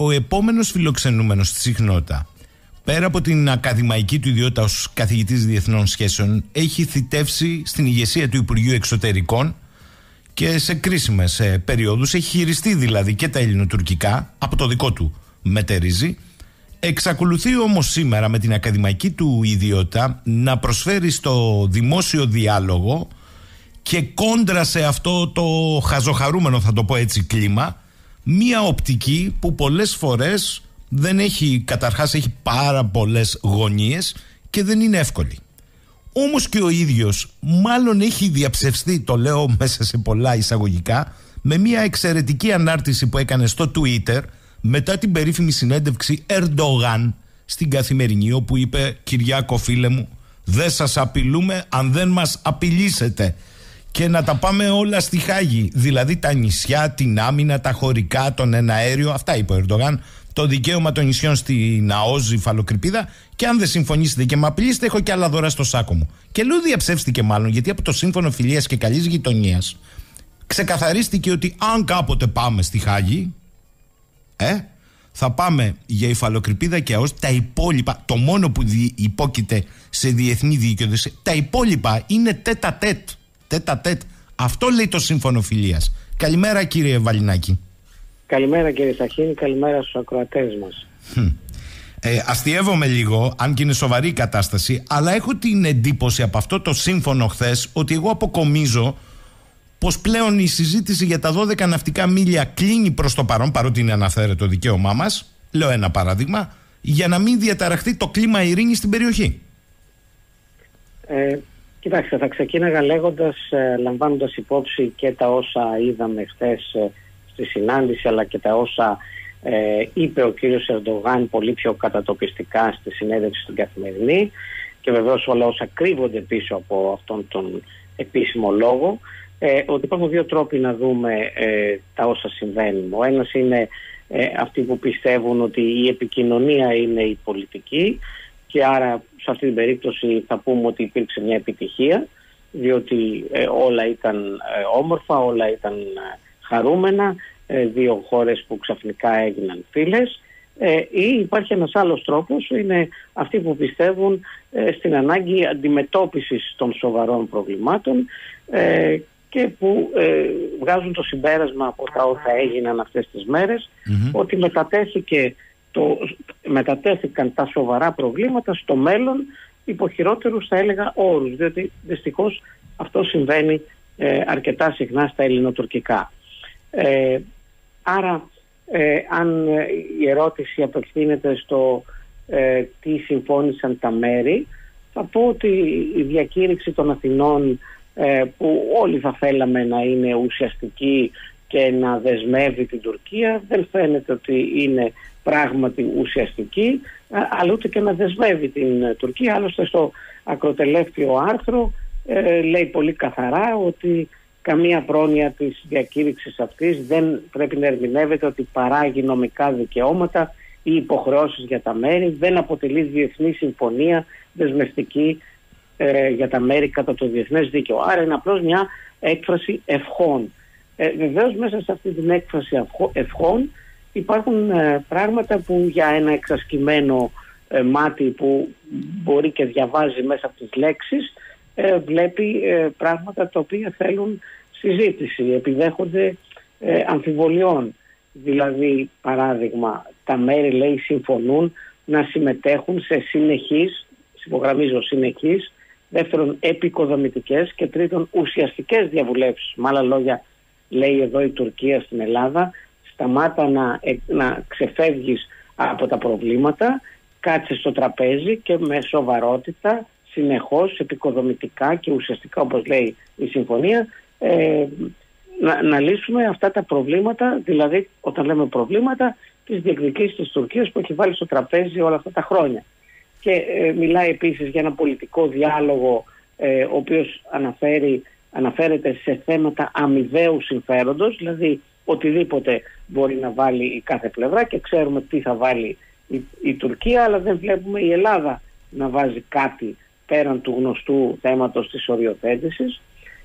ο επόμενος φιλοξενούμενος στη συχνότητα πέρα από την ακαδημαϊκή του ιδιότητα ως καθηγητής διεθνών σχέσεων έχει θητεύσει στην ηγεσία του Υπουργείου Εξωτερικών και σε κρίσιμες ε, περιόδους έχει χειριστεί δηλαδή και τα ελληνοτουρκικά από το δικό του μετερίζει. Εξακολουθεί όμως σήμερα με την ακαδημαϊκή του ιδιότητα να προσφέρει στο δημόσιο διάλογο και κόντρα σε αυτό το χαζοχαρούμενο θα το πω έτσι κλίμα μία οπτική που πολλές φορές δεν έχει, καταρχάς έχει πάρα πολλές γωνίες και δεν είναι εύκολη. Όμως και ο ίδιος μάλλον έχει διαψευστεί, το λέω μέσα σε πολλά εισαγωγικά, με μια εξαιρετική ανάρτηση που έκανε στο Twitter μετά την περίφημη συνέντευξη Ερντογάν στην Καθημερινή όπου είπε «Κυριάκο φίλε μου, δεν σας απειλούμε αν δεν μας απειλήσετε» και να τα πάμε όλα στη Χάγη. Δηλαδή τα νησιά, την άμυνα, τα χωρικά, τον εναέριο. Αυτά είπε ο Ερντογάν το δικαίωμα των νησιών στην ΑΟΖ, Φαλοκρηπίδα. Και αν δεν συμφωνήσετε και με απειλήσετε, έχω και άλλα δώρα στο σάκο μου. Και λέω διαψεύστηκε μάλλον, γιατί από το σύμφωνο φιλίας και καλής γειτονίας ξεκαθαρίστηκε ότι αν κάποτε πάμε στη Χάγη, ε, θα πάμε για υφαλοκρηπίδα και ΑΟΣ. Τα υπόλοιπα, το μόνο που υπόκειται σε διεθνή δίκαιο, τα υπόλοιπα είναι τέτα τέτ. Τέτα τέτ. Αυτό λέει το σύμφωνο φιλίας. Καλημέρα κύριε Βαλινάκη. Καλημέρα κύριε Σαχίνη, καλημέρα στους ακροατές μας. Ε, αστειεύομαι λίγο, αν και είναι σοβαρή η κατάσταση, αλλά έχω την εντύπωση από αυτό το σύμφωνο χθες ότι εγώ αποκομίζω πως πλέον η συζήτηση για τα 12 ναυτικά μίλια κλείνει προς το παρόν, παρότι είναι αναφέρεται το δικαίωμά μας, λέω ένα παράδειγμα, για να μην διαταραχθεί το κλίμα ειρήνης στην περιοχή. Ε, κοιτάξτε, θα ξεκίναγα λέγοντας, ε, λαμβάνοντας υπόψη και τα όσα είδαμε χθες ε, στη συνάντηση αλλά και τα όσα ε, είπε ο κύριος Ερντογάν πολύ πιο κατατοπιστικά στη συνέντευξη στην Καθημερινή και βεβαίως όλα όσα κρύβονται πίσω από αυτόν τον επίσημο λόγο ε, ότι υπάρχουν δύο τρόποι να δούμε ε, τα όσα συμβαίνουν. Ο ένας είναι ε, αυτοί που πιστεύουν ότι η επικοινωνία είναι η πολιτική και άρα σε αυτή την περίπτωση θα πούμε ότι υπήρξε μια επιτυχία διότι όλα ήταν όμορφα, όλα ήταν χαρούμενα, ε, δύο χώρες που ξαφνικά έγιναν φίλες. Ε, ή υπάρχει ένας άλλος τρόπος, είναι αυτοί που πιστεύουν ε, στην ανάγκη αντιμετώπισης των σοβαρών προβλημάτων και που βγάζουν το συμπέρασμα από τα όσα έγιναν αυτές τις μερες ότι μετατέθηκε το, μετατέθηκαν τα σοβαρά προβλήματα στο μέλλον υπό χειρότερους θα έλεγα όρους διότι δυστυχώς αυτό συμβαίνει αρκετά συχνά στα ελληνοτουρκικά. Ε, άρα ε, αν η ερώτηση απευθύνεται στο ε, τι συμφώνησαν τα μέρη θα πω ότι η διακήρυξη των Αθηνών ε, που όλοι θα θέλαμε να είναι ουσιαστική και να δεσμεύει την Τουρκία δεν φαίνεται ότι είναι πράγματι ουσιαστική αλλά ούτε και να δεσμεύει την Τουρκία άλλωστε στο ακροτελεύτιο άρθρο λέει πολύ καθαρά ότι καμία πρόνοια της διακήρυξης αυτής δεν πρέπει να ερμηνεύεται ότι παράγει νομικά δικαιώματα ή υποχρεώσεις για τα μέρη, δεν αποτελεί διεθνή συμφωνία δεσμευτική ε, για τα μέρη κατά το διεθνές δίκαιο. Άρα είναι απλώς μια έκφραση ευχών. Ε, βεβαίως μέσα σε αυτή την έκφραση ευχών υπάρχουν ε, πράγματα που για ένα εξασκημένο ε, μάτι που μπορεί και διαβάζει μέσα από τις λέξεις βλέπει πράγματα τα οποία θέλουν συζήτηση, επιδέχονται ε, αμφιβολιών. Δηλαδή, παράδειγμα, τα μέρη λέει συμφωνούν να συμμετέχουν σε συνεχείς, υπογραμμίζω συνεχείς, δεύτερον επικοδομητικές και τρίτον ουσιαστικές διαβουλεύσεις. Με άλλα λόγια, λέει εδώ η Τουρκία στην Ελλάδα, σταμάτα να, ε, να ξεφεύγεις από τα προβλήματα, κάτσε στο τραπέζι και με σοβαρότητα, συνεχώς, επικοδομητικά και ουσιαστικά όπως λέει η συμφωνία, ε, να, να λύσουμε αυτά τα προβλήματα, δηλαδή όταν λέμε προβλήματα, της διεκδικήσης της Τουρκίας που έχει βάλει στο τραπέζι όλα αυτά τα χρόνια. Και ε, μιλάει επίσης για ένα πολιτικό διάλογο ε, ο οποίος αναφέρει, αναφέρεται σε θέματα αμοιβαίου συμφέροντος, δηλαδή οτιδήποτε μπορεί να βάλει η κάθε πλευρά και ξέρουμε τι θα βάλει η, η Τουρκία, αλλά δεν βλέπουμε η Ελλάδα να βάζει κάτι πέραν του γνωστού θέματος της οριοθέτησης.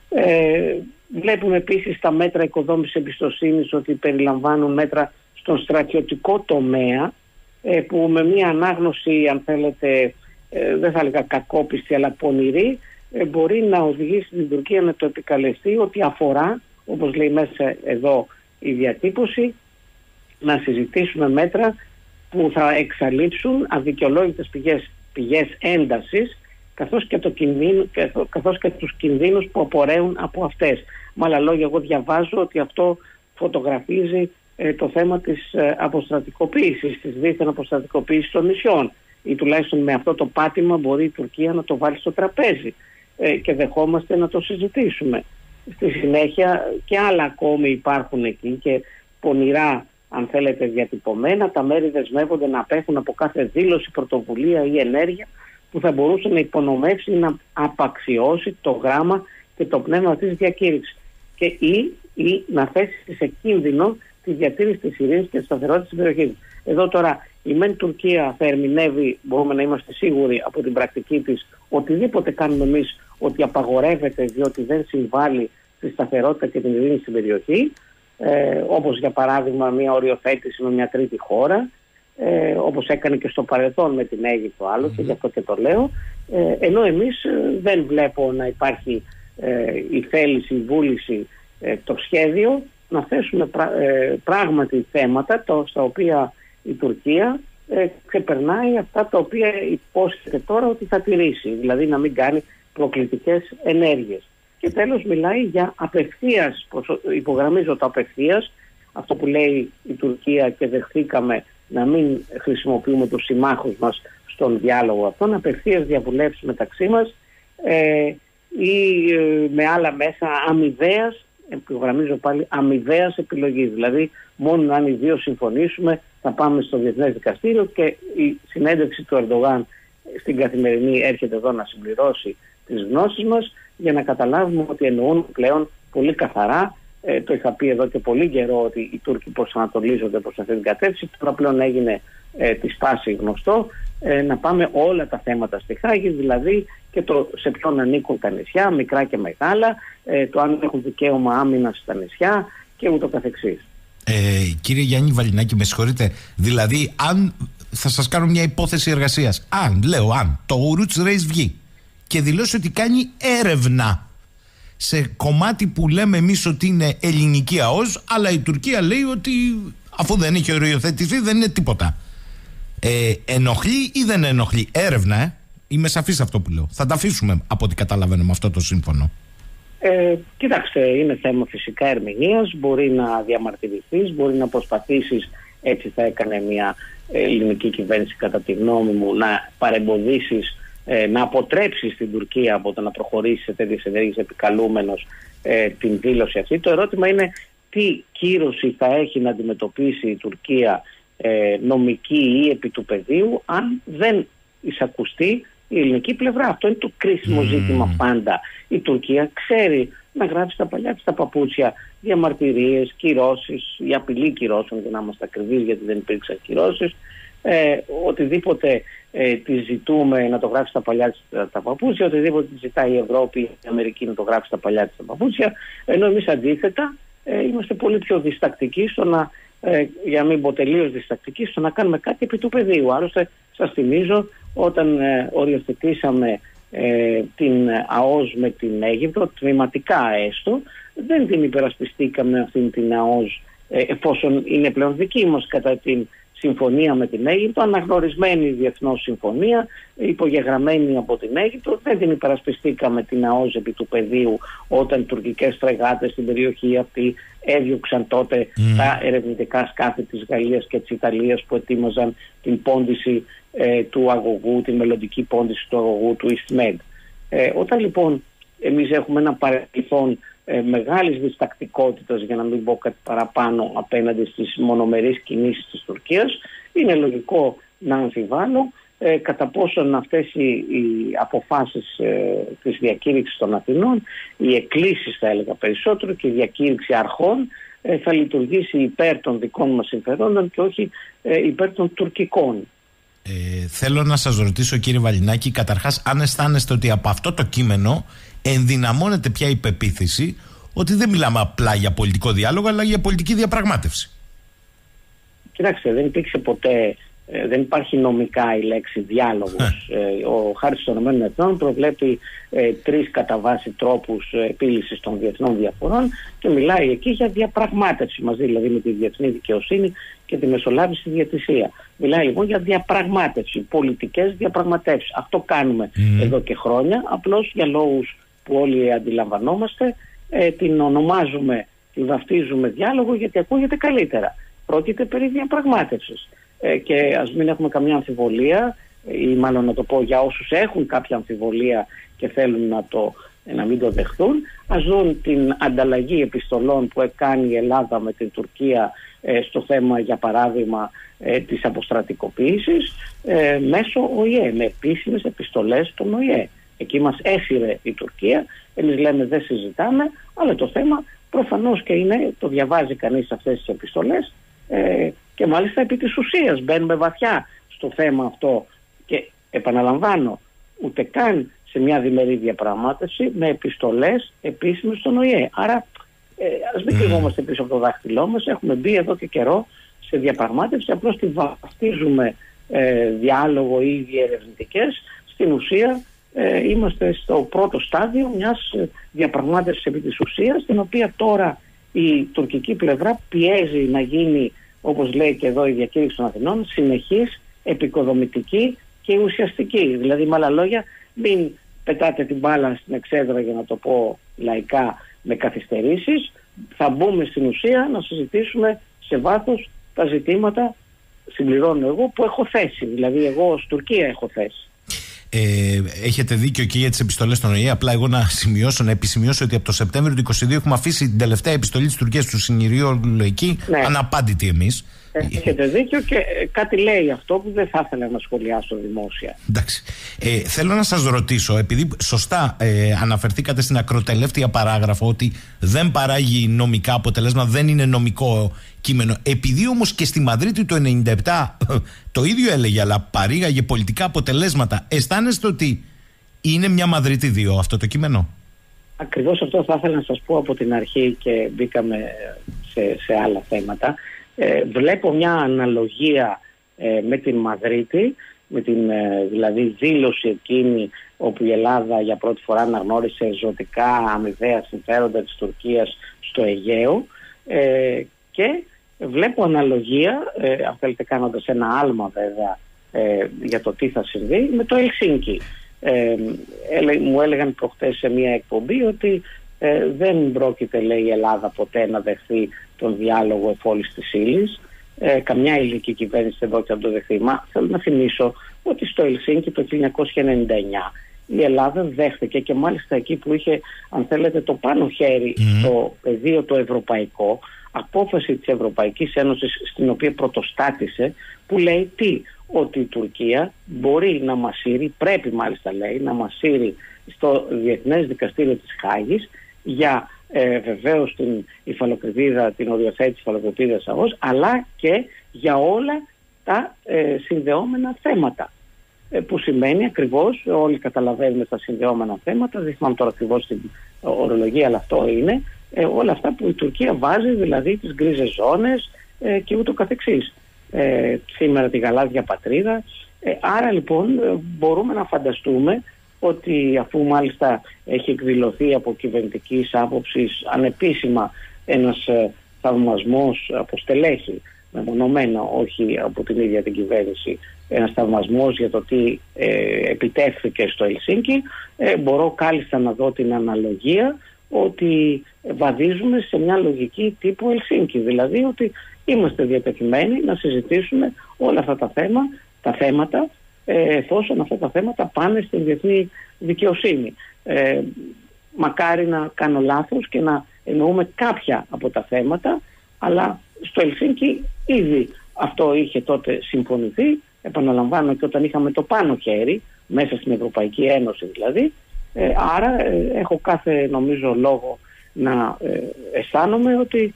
Ε, βλέπουμε επίσης τα μέτρα οικοδόμησης εμπιστοσύνης ότι περιλαμβάνουν μέτρα στον στρατιωτικό τομέα ε, που με μια ανάγνωση αν θέλετε ε, δεν θα έλεγα κακόπιστη αλλά πονηρή ε, μπορεί να οδηγήσει την Τουρκία να το επικαλεστεί ότι αφορά όπως λέει μέσα εδώ η διατύπωση να συζητήσουμε μέτρα που θα εξαλείψουν αδικαιολόγητες πηγές, πηγές έντασης καθώς και, το κινδύνου, καθώς και τους κινδύνους που απορρέουν από αυτές. Με άλλα λόγια, εγώ διαβάζω ότι αυτό φωτογραφίζει ε, το θέμα της ε, αποστρατικοποίησης, της δίθεν αποστρατικοποίησης των νησιών ή τουλάχιστον με αυτό το πάτημα μπορεί η Τουρκία να το βάλει στο τραπέζι ε, και δεχόμαστε να το συζητήσουμε. Στη συνέχεια και άλλα ακόμη υπάρχουν εκεί και πονηρά αν θέλετε διατυπωμένα τα μέρη δεσμεύονται να απέχουν από κάθε δήλωση, πρωτοβουλία ή ενέργεια που θα μπορούσε να υπονομεύσει ή να απαξιώσει το γράμμα και το πνεύμα της διακήρυξης και ή, ή να θέσει σε κίνδυνο τη διατήρηση της ειρήνης και της σταθερότητας της περιοχής. Εδώ τώρα η μεν Τουρκία θα ερμηνεύει, μπορούμε να είμαστε σίγουροι από την πρακτική της, οτιδήποτε κάνουμε εμείς ότι απαγορεύεται διότι δεν συμβάλλει στη σταθερότητα και την ειρήνη στην περιοχή, ε, όπως για παράδειγμα μια οριοθέτηση με μια τρίτη χώρα, ε, όπως έκανε και στο παρελθόν με την Αίγυπτο άλλωστε, mm-hmm. γι' αυτό και το λέω, ε, ενώ εμείς ε, δεν βλέπω να υπάρχει ε, η θέληση, η βούληση, ε, το σχέδιο να θέσουμε πράγματι θέματα το, στα οποία η Τουρκία ξεπερνάει αυτά τα οποία υπόσχεται τώρα ότι θα τηρήσει, δηλαδή να μην κάνει προκλητικές ενέργειες. Και τέλος μιλάει για απευθείας, υπογραμμίζω το απευθείας, αυτό που λέει η Τουρκία και δεχθήκαμε να μην χρησιμοποιούμε τους συμμάχους μας στον διάλογο αυτόν, απευθείας διαβουλεύσεις μεταξύ μας ε, ή ε, με άλλα μέσα αμοιβαίας, υπογραμμίζω πάλι, αμοιβαίας επιλογής. Δηλαδή μόνο αν οι δύο συμφωνήσουμε θα πάμε στο Διεθνές Δικαστήριο και η συνέντευξη του Ερντογάν στην καθημερινή έρχεται εδώ να συμπληρώσει τις γνώσεις μας για να καταλάβουμε ότι εννοούν πλέον πολύ καθαρά. Ε, το είχα πει εδώ και πολύ καιρό ότι οι Τούρκοι προσανατολίζονται προς αυτή την κατεύθυνση. Τώρα πλέον έγινε ε, τη σπάση γνωστό. Ε, να πάμε όλα τα θέματα στη Χάγη δηλαδή και το σε ποιον ανήκουν τα νησιά μικρά και μεγάλα ε, το αν έχουν δικαίωμα άμυνας στα νησιά και ούτω καθεξής. Ε, Κύριε Γιάννη Βαλινάκη με συγχωρείτε. Δηλαδή αν θα σας κάνω μια υπόθεση εργασίας αν λέω αν το Roots Race βγει και δηλώσει ότι κάνει έρευνα σε κομμάτι που λέμε εμείς ότι είναι ελληνική ΑΟΣ, αλλά η Τουρκία λέει ότι αφού δεν έχει οριοθετηθεί δεν είναι τίποτα. Ε, ενοχλεί ή δεν ενοχλεί; Έρευνα, ε. Είμαι σαφής αυτό που λέω. Θα τα αφήσουμε από ό,τι καταλαβαίνω με αυτό το σύμφωνο. Ε, κοιτάξτε, είναι θέμα φυσικά ερμηνείας. Μπορεί να διαμαρτυρηθείς, μπορεί να προσπαθήσεις, έτσι θα έκανε μια ελληνική κυβέρνηση κατά τη γνώμη μου, να παρεμποδίσεις ε, να αποτρέψεις στην Τουρκία από το να προχωρήσει σε τέτοιες ενέργειες επικαλούμενος ε, την δήλωση αυτή. Το ερώτημα είναι τι κύρωση θα έχει να αντιμετωπίσει η Τουρκία ε, νομική ή επί του πεδίου αν δεν εισακουστεί η ελληνική πλευρά. Αυτό είναι το κρίσιμο ζήτημα πάντα. Η Τουρκία ξέρει να γράψει τα παλιά της τα παπούτσια διαμαρτυρίες, κυρώσεις, η απειλή κυρώσεων για να είμαστε ακριβείς γιατί δεν υπήρξαν κυρώσεις ε, οτιδήποτε ε, τη ζητούμε να το γράψει στα παλιά της τα παπούτσια, οτιδήποτε τη ζητάει η Ευρώπη, η Αμερική να το γράψει στα παλιά της τα παπούτσια, ενώ εμείς αντίθετα ε, είμαστε πολύ πιο διστακτικοί στο να, ε, για να μην πω τελείως διστακτικοί, στο να κάνουμε κάτι επί του πεδίου. Άλλωστε σας θυμίζω όταν ε, οριοθετήσαμε ε, την ΑΟΣ με την Αίγυπτο, τμηματικά έστω, δεν την υπερασπιστήκαμε αυτήν την ΑΟΣ εφόσον είναι πλέον δική μας κατά την συμφωνία με την Αίγυπτο, αναγνωρισμένη διεθνώς συμφωνία, υπογεγραμμένη από την Αίγυπτο. Δεν την υπερασπιστήκαμε την ΑΟΖ επί του πεδίου όταν οι τουρκικές στραγάτε στην περιοχή αυτή έδιωξαν τότε τα ερευνητικά σκάφη της Γαλλίας και της Ιταλίας που ετοίμαζαν την πόντιση ε, του αγωγού, την μελλοντική πόντιση του αγωγού του EastMed. Ε, όταν λοιπόν εμείς έχουμε ένα παρελθόν ε, μεγάλης διστακτικότητας για να μην πω κάτι παραπάνω απέναντι στις μονομερείς κινήσεις της Τουρκίας είναι λογικό να αμφιβάλλω ε, κατά πόσον αυτές οι, οι αποφάσεις ε, της διακήρυξης των Αθηνών οι εκκλήσεις θα έλεγα περισσότερο και η διακήρυξη αρχών ε, θα λειτουργήσει υπέρ των δικών μας συμφερόντων και όχι ε, υπέρ των τουρκικών. Ε, θέλω να σας ρωτήσω κύριε Βαλινάκη καταρχάς αν αισθάνεστε ότι από αυτό το κείμενο ενδυναμώνεται πια η πεποίθηση ότι δεν μιλάμε απλά για πολιτικό διάλογο αλλά για πολιτική διαπραγμάτευση. κοιτάξτε, δεν υπήρξε ποτέ ε, δεν υπάρχει νομικά η λέξη διάλογος. Ε, ο χάρτης των ΗΠΑ προβλέπει ε, τρεις κατά βάση τρόπους ε, επίλυσης των διεθνών διαφορών και μιλάει εκεί για διαπραγμάτευση μαζί δηλαδή με τη διεθνή δικαιοσύνη και τη μεσολάβηση στη διατησία. Μιλάει λοιπόν για διαπραγμάτευση, πολιτικές διαπραγματεύσεις. Αυτό κάνουμε εδώ και χρόνια, απλώς για λόγους που όλοι αντιλαμβανόμαστε ε, την ονομάζουμε, την βαφτίζουμε διάλογο γιατί ακούγεται καλύτερα. Πρόκειται περί διαπραγμάτευσης. Ε, και ας μην έχουμε καμιά αμφιβολία ή μάλλον να το πω για όσους έχουν κάποια αμφιβολία και θέλουν να, το, να μην το δεχθούν ας δουν την ανταλλαγή επιστολών που κάνει η Ελλάδα με την Τουρκία ε, στο θέμα για παράδειγμα ε, της αποστρατικοποίησης ε, μέσω ΟΗΕ με επίσημες επιστολές των ΟΗΕ. Εκεί μας έσυρε η Τουρκία, εμείς λέμε δεν συζητάμε αλλά το θέμα προφανώς και είναι, το διαβάζει κανείς αυτές τις επιστολές ε, και μάλιστα επί της ουσίας μπαίνουμε βαθιά στο θέμα αυτό και επαναλαμβάνω ούτε καν σε μια διμερή διαπραγμάτευση με επιστολές επίσημες στον ΟΗΕ. Άρα ε, ας μην κρυβόμαστε πίσω από το δάχτυλό μας, έχουμε μπει εδώ και καιρό σε διαπραγμάτευση, απλώς τη βαφτίζουμε ε, διάλογο ή διερευνητικές. Στην ουσία ε, είμαστε στο πρώτο στάδιο μιας ε, διαπραγμάτευσης επί της ουσίας, την οποία τώρα η τουρκική πλευρά πιέζει να γίνει όπως λέει και εδώ η διακήρυξη των Αθηνών, συνεχής, επικοδομητική και ουσιαστική. Δηλαδή με άλλα λόγια μην πετάτε την μπάλα στην εξέδρα για να το πω λαϊκά με καθυστερήσεις. Θα μπούμε στην ουσία να συζητήσουμε σε βάθος τα ζητήματα, συμπληρώνω εγώ, που έχω θέσει. Δηλαδή εγώ ως Τουρκία έχω θέσει. Ε, έχετε δίκιο και για τις επιστολές των ΟΗΕ. Απλά εγώ να σημειώσω, να επισημειώσω ότι από το Σεπτέμβριο του 2022 έχουμε αφήσει την τελευταία επιστολή της Τουρκίας του Συνηρίου Λογική ναι. αναπάντητη εμείς. Έχετε δίκιο και ε, κάτι λέει αυτό που δεν θα ήθελα να σχολιάσω δημόσια. Εντάξει. Ε, θέλω να σας ρωτήσω, επειδή σωστά ε, αναφερθήκατε στην ακροτελεύτια παράγραφο ότι δεν παράγει νομικά αποτελέσματα, δεν είναι νομικό κείμενο. Επειδή όμως και στη Μαδρίτη το 97 το ίδιο έλεγε, αλλά παρήγαγε πολιτικά αποτελέσματα, αισθάνεστε ότι είναι μια Μαδρίτη 2 αυτό το κείμενο; Ακριβώς αυτό θα ήθελα να σας πω από την αρχή και μπήκαμε σε, σε άλλα θέματα. Ε, βλέπω μια αναλογία ε, με την Μαδρίτη, με την ε, δηλαδή δήλωση εκείνη όπου η Ελλάδα για πρώτη φορά αναγνώρισε ζωτικά αμοιβαία συμφέροντα της Τουρκίας στο Αιγαίο και βλέπω αναλογία, αν θέλετε κάνοντας ένα άλμα βέβαια για το τι θα συμβεί, με το Ελσίνκι. μου έλεγαν προχτές σε μια εκπομπή ότι δεν πρόκειται λέει η Ελλάδα ποτέ να δεχθεί τον διάλογο εφόλης της ύλης. Ε, καμιά ελληνική κυβέρνηση δεν πρόκειται να το δεχθεί. Μα θέλω να θυμίσω ότι στο Ελσίνκι το 1999 η Ελλάδα δέχτηκε και μάλιστα εκεί που είχε αν θέλετε το πάνω χέρι στο πεδίο το ευρωπαϊκό απόφαση της Ευρωπαϊκής Ένωσης στην οποία πρωτοστάτησε που λέει τι ότι η Τουρκία μπορεί να μασύρει, πρέπει μάλιστα λέει να μασύρει στο Διεθνές Δικαστήριο της Χάγης για ε, βεβαίως την υφαλοκρηπίδα, την οριοθέτηση υφαλοκρηπίδας αγώς, αλλά και για όλα τα ε, συνδεόμενα θέματα. Ε, που σημαίνει ακριβώς, όλοι καταλαβαίνουμε τα συνδεόμενα θέματα, δεν θυμάμαι τώρα ακριβώς την ορολογία, αλλά αυτό είναι, ε, όλα αυτά που η Τουρκία βάζει, δηλαδή τις γκρίζες ζώνες ε, και ούτω καθεξής. Ε, σήμερα τη γαλάζια πατρίδα. άρα λοιπόν μπορούμε να φανταστούμε ότι αφού μάλιστα έχει εκδηλωθεί από κυβερνητικής άποψης ανεπίσημα ένας ε, θαυμασμός από στελέχη μεμονωμένα όχι από την ίδια την κυβέρνηση ένας θαυμασμός για το τι ε, επιτεύχθηκε στο Ελσίνκι ε, μπορώ κάλλιστα να δω την αναλογία ότι βαδίζουμε σε μια λογική τύπου Ελσίνκι. Δηλαδή ότι είμαστε διατεθειμένοι να συζητήσουμε όλα αυτά τα, θέμα, τα θέματα ε, εφόσον αυτά τα θέματα πάνε στην διεθνή δικαιοσύνη. Ε, μακάρι να κάνω λάθος και να εννοούμε κάποια από τα θέματα, αλλά στο Ελσίνκι ήδη αυτό είχε τότε συμφωνηθεί, επαναλαμβάνω και όταν είχαμε το πάνω χέρι, μέσα στην Ευρωπαϊκή Ένωση δηλαδή, ε, άρα ε, έχω κάθε νομίζω λόγο να ε, αισθάνομαι ότι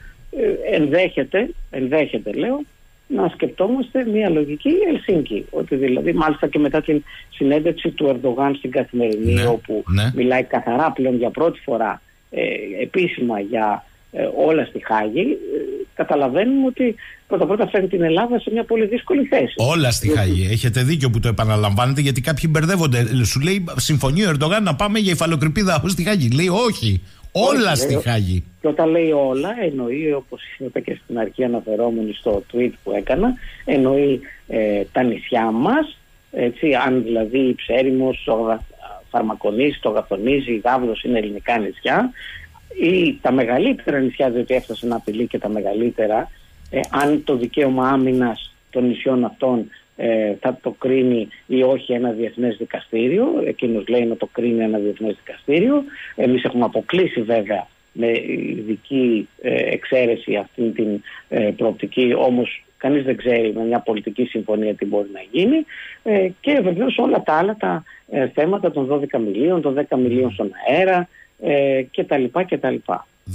ενδέχεται, ενδέχεται λέω, να σκεπτόμαστε μια λογική Ελσίνκη. Ότι δηλαδή, μάλιστα και μετά την συνέντευξη του Ερντογάν στην Καθημερινή, ναι, όπου ναι. μιλάει καθαρά πλέον για πρώτη φορά ε, επίσημα για ε, όλα στη Χάγη, ε, καταλαβαίνουμε ότι πρώτα-πρώτα φέρνει την Ελλάδα σε μια πολύ δύσκολη θέση. Όλα στη Χάγη. Έχετε δίκιο που το επαναλαμβάνετε, γιατί κάποιοι μπερδεύονται. Σου λέει συμφωνεί ο Ερντογάν να πάμε για υφαλοκρηπίδα στη Χάγη. Λέει όχι. Όλα στη Χάγη. Και όταν λέει όλα, εννοεί, όπως είπα και στην αρχή αναφερόμενη στο tweet που έκανα, εννοεί ε, τα νησιά μας, αν δηλαδή η Ψέριμος, ο Φαρμακονής, το Γαθονίζη, η Γάβδος είναι ελληνικά νησιά, ή τα μεγαλύτερα νησιά, διότι έφτασε να απειλεί και τα μεγαλύτερα, ε, αν το δικαίωμα άμυνας των νησιών αυτών ε, θα το κρίνει ή όχι ένα διεθνές δικαστήριο. Εκείνος λέει να το κρίνει ένα διεθνές δικαστήριο. Εμείς έχουμε αποκλείσει βέβαια με ειδική ε, εξαίρεση αυτή την ε, προοπτική, όμως κανείς δεν ξέρει με μια πολιτική συμφωνία τι μπορεί να γίνει ε, και βεβαίως όλα τα άλλα τα θέματα των 12 μιλίων, των 10 μιλίων στον αέρα ε, κτλ. κτλ.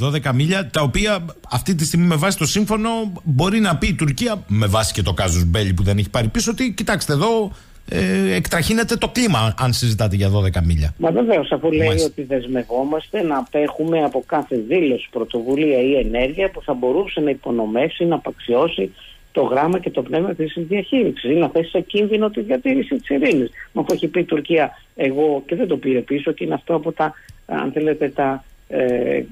12 μίλια, τα οποία αυτή τη στιγμή με βάση το σύμφωνο μπορεί να πει η Τουρκία, με βάση και το κάζους Μπέλη που δεν έχει πάρει πίσω, ότι κοιτάξτε εδώ ε, εκτραχύνεται το κλίμα αν συζητάτε για 12 μίλια. Μα βεβαίως, αφού λέει ότι δεσμευόμαστε να απέχουμε από κάθε δήλωση, πρωτοβουλία ή ενέργεια που θα μπορούσε να υπονομεύσει, να απαξιώσει το γράμμα και το πνεύμα της διαχείρισης ή να θέσει σε κίνδυνο τη διατήρηση της ειρήνης. Μα αφού έχει πει η Τουρκία, εγώ και δεν το πήρε πίσω και είναι αυτό από τα, αν θέλετε, τα ε,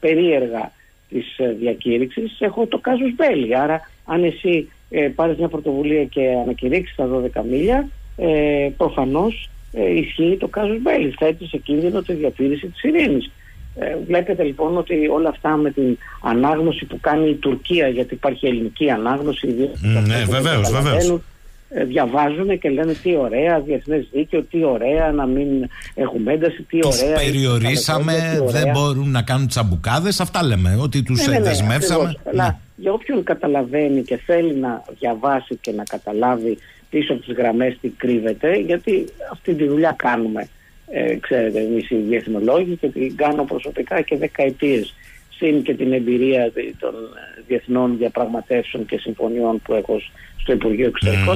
περίεργα της ε, διακήρυξης έχω το κάζους μπέλι. Άρα αν εσύ ε, πάρεις μια πρωτοβουλία και ανακηρύξεις τα 12 μίλια ε, προφανώς ε, ισχύει το κάζους μπέλι. Θέτει σε κίνδυνο τη διατήρηση της ειρήνης. Ε, βλέπετε λοιπόν ότι όλα αυτά με την ανάγνωση που κάνει η Τουρκία γιατί υπάρχει ελληνική ανάγνωση mm, ναι, βεβαίως, βεβαίως. Ε, διαβάζουν και λένε τι ωραία, διεθνές δίκαιο, τι ωραία να μην έχουμε ένταση, τι τους ωραία. περιορίσαμε, δεν μπορούν να κάνουν τσαμπουκάδες. Αυτά λέμε, ότι τους ναι, ναι, δεσμεύσαμε. Ναι. για όποιον καταλαβαίνει και θέλει να διαβάσει και να καταλάβει πίσω από τις γραμμές τι κρύβεται, γιατί αυτή τη δουλειά κάνουμε. Ε, ξέρετε, εμείς οι διεθνολόγοι και την κάνω προσωπικά και δεκαετίες. Συν και την εμπειρία των διεθνών διαπραγματεύσεων και συμφωνιών που έχω στο Υπουργείο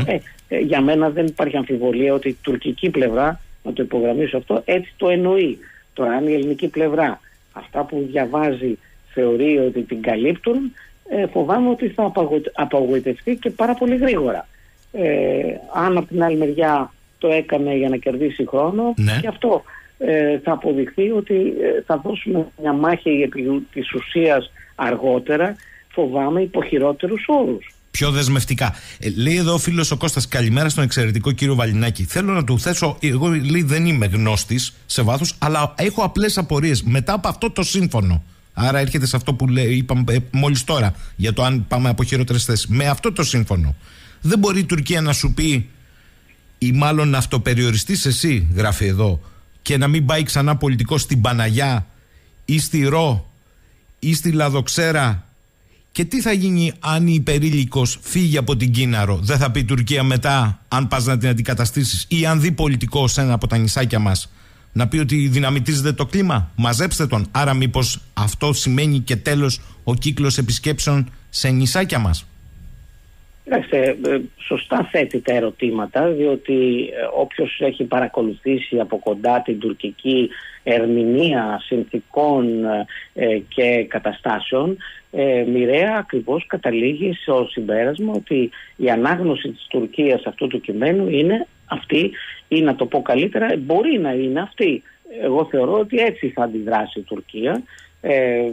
ε, ε, για μένα δεν υπάρχει αμφιβολία ότι η τουρκική πλευρά, να το υπογραμμίσω αυτό, έτσι το εννοεί. Τώρα, αν η ελληνική πλευρά αυτά που διαβάζει θεωρεί ότι την καλύπτουν, ε, φοβάμαι ότι θα απογοητευτεί και πάρα πολύ γρήγορα. Ε, αν από την άλλη μεριά το έκανε για να κερδίσει χρόνο, ναι. και αυτό ε, θα αποδειχθεί ότι ε, θα δώσουμε μια μάχη επί της ουσίας αργότερα, φοβάμαι υποχειρότερους όρους πιο δεσμευτικά. Ε, λέει εδώ ο φίλος ο Κώστας καλημέρα στον εξαιρετικό κύριο Βαλινάκη. Θέλω να του θέσω, εγώ λέει, δεν είμαι γνώστης σε βάθος, αλλά έχω απλές απορίες μετά από αυτό το σύμφωνο. Άρα έρχεται σε αυτό που λέει, είπαμε ε, μόλις τώρα, για το αν πάμε από χειρότερες θέσεις. Με αυτό το σύμφωνο, δεν μπορεί η Τουρκία να σου πει, ή μάλλον να αυτοπεριοριστείς εσύ, γράφει εδώ, και να μην πάει ξανά πολιτικό στην Παναγιά ή στη Ρο ή στη Λαδοξέρα και τι θα γίνει αν η υπερήλικο φύγει από την Κίναρο, δεν θα πει η Τουρκία μετά, αν πας να την αντικαταστήσεις, ή αν δει πολιτικό σε ένα από τα νησάκια μας, να πει ότι δυναμητίζεται το κλίμα; Μαζέψτε τον. Άρα, μήπως αυτό σημαίνει και τέλος ο κύκλος επισκέψεων σε νησάκια μας. Κοιτάξτε, ε, σωστά θέτει τα ερωτήματα, διότι ε, όποιος έχει παρακολουθήσει από κοντά την τουρκική ερμηνεία συνθήκων ε, και καταστάσεων, μοιραία ακριβώς καταλήγει στο συμπέρασμα ότι η ανάγνωση της Τουρκίας αυτού του κειμένου είναι αυτή ή να το πω καλύτερα, μπορεί να είναι αυτή. Εγώ θεωρώ ότι έτσι θα αντιδράσει η Τουρκία ε,